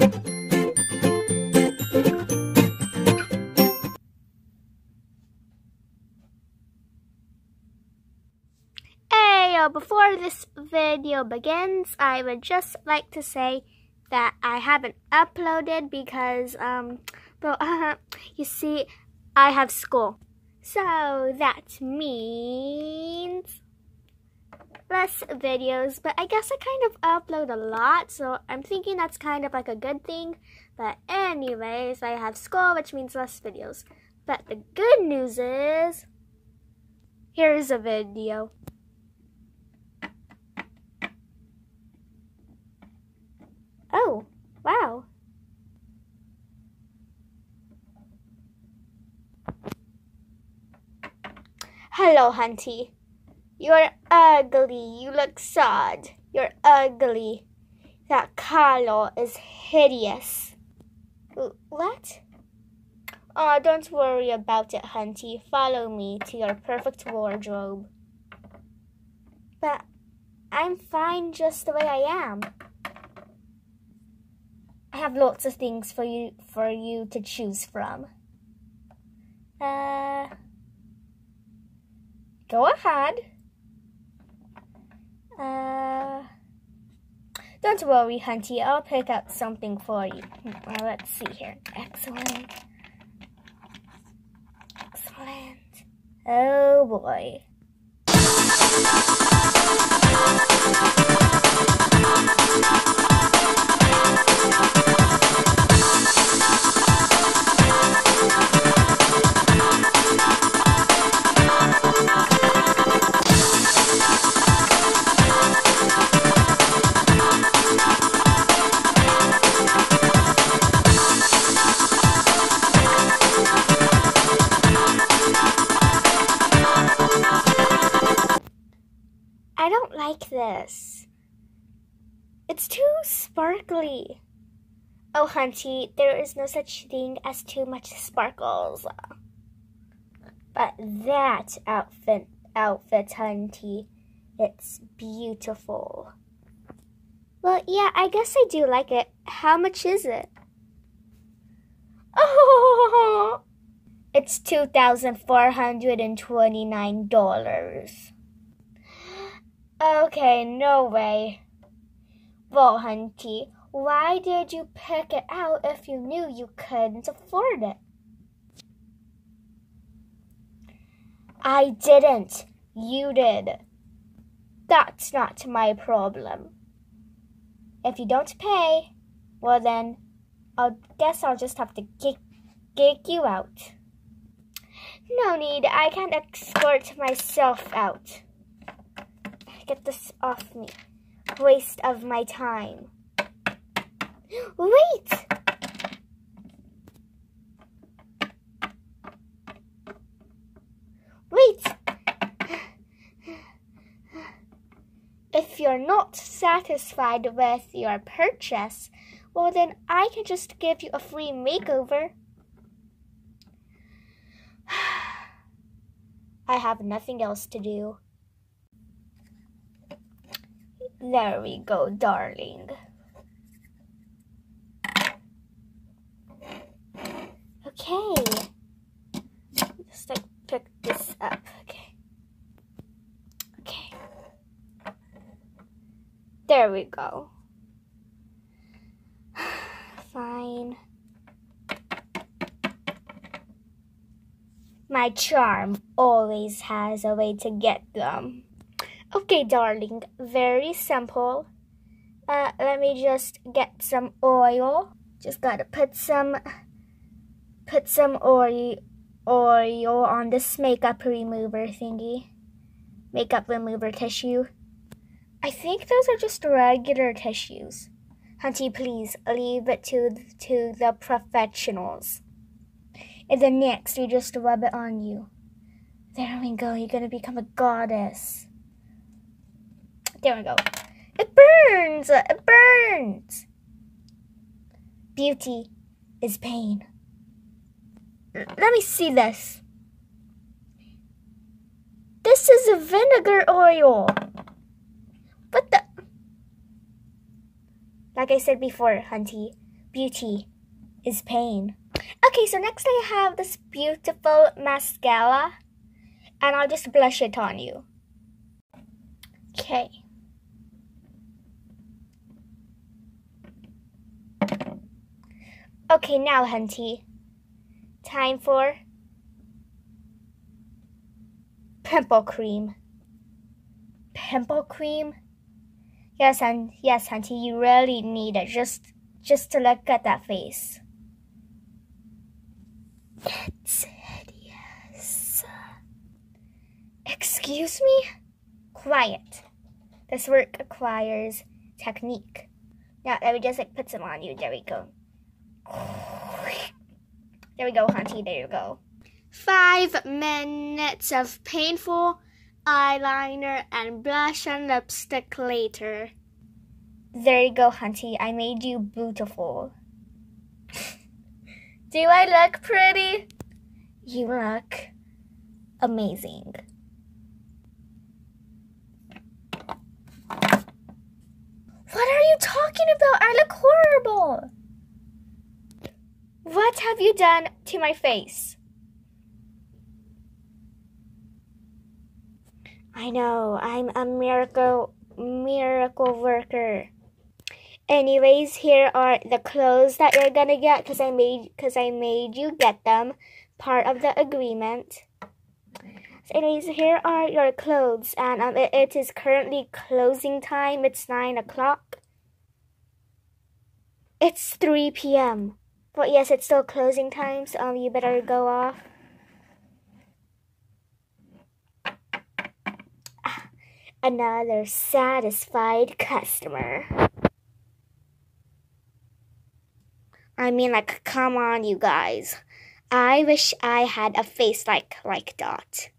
Hey, before this video begins, I would just like to say that I haven't uploaded because, um, well, uh, you see, I have school. So that means less videos, but I guess I kind of upload a lot, so I'm thinking that's kind of like a good thing. But anyways, I have school, which means less videos. But the good news is, here's a video. Oh, wow. Hello, Hunty. You're ugly. You look sad. You're ugly. That collar is hideous. What? Oh, don't worry about it, Hunty. Follow me to your perfect wardrobe. But I'm fine just the way I am. I have lots of things for you for you to choose from. Uh Go ahead. Uh Don't worry, Hunty. I'll pick out something for you. Well, let's see here. Excellent. Excellent. Oh boy. this. It's too sparkly. Oh, hunty, there is no such thing as too much sparkles. But that outfit, outfit, hunty, it's beautiful. Well, yeah, I guess I do like it. How much is it? Oh, it's $2,429. Okay, no way. Well, Hunty, why did you pick it out if you knew you couldn't afford it? I didn't. You did. That's not my problem. If you don't pay, well then, I guess I'll just have to kick, kick you out. No need, I can escort myself out get this off me. Waste of my time. Wait! Wait! If you're not satisfied with your purchase, well then I can just give you a free makeover. I have nothing else to do. There we go, darling. Okay. Just like pick this up. Okay. Okay. There we go. Fine. My charm always has a way to get them. Okay, darling, very simple. Uh, let me just get some oil. Just gotta put some, put some oil, oil on this makeup remover thingy. Makeup remover tissue. I think those are just regular tissues. Hunty, please leave it to, to the professionals. And then next, we just rub it on you. There we go, you're gonna become a goddess. There we go. It burns! It burns! Beauty is pain. Let me see this. This is a vinegar oil. What the? Like I said before, Hunty, beauty is pain. Okay, so next I have this beautiful mascara. And I'll just blush it on you. Okay. Okay, now, Hunty. Time for pimple cream. Pimple cream? Yes, and yes, Hunty, you really need it just just to look at that face. It's hideous. Excuse me? Quiet. This work requires technique. Now, let me just like put some on you. There we go. There we go, Hunty. There you go. Five minutes of painful eyeliner and blush and lipstick later. There you go, Hunty. I made you beautiful. Do I look pretty? You look amazing. What are you talking about? I look horrible. What have you done to my face? I know, I'm a miracle miracle worker. Anyways, here are the clothes that you're gonna get because I made because I made you get them. Part of the agreement. So anyways, here are your clothes, and um, it, it is currently closing time. It's nine o'clock. It's three p.m. But yes, it's still closing time, so um, you better go off. Another satisfied customer. I mean, like, come on, you guys. I wish I had a face like like Dot.